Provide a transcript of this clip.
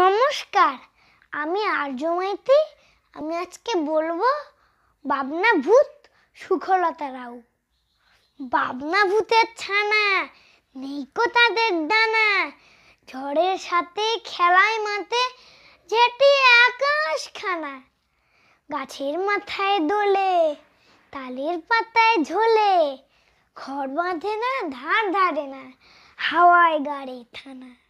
নমস্কার। আমি আর্য মাইতি। আমি আজকে বলব বাবনা ভূত সুখলতা রাও বাবনা ভূতের ছানা নেইকো তাদের ডানা ঝড়ের সাথে খেলায় মাতে যেটি আকাশ খানা গাছের মাথায় দোলে, তালের পাতায় ঝোলে। ঘর বাঁধে না, ধার ধারে না, হাওয়ায় গাড়ে থানা।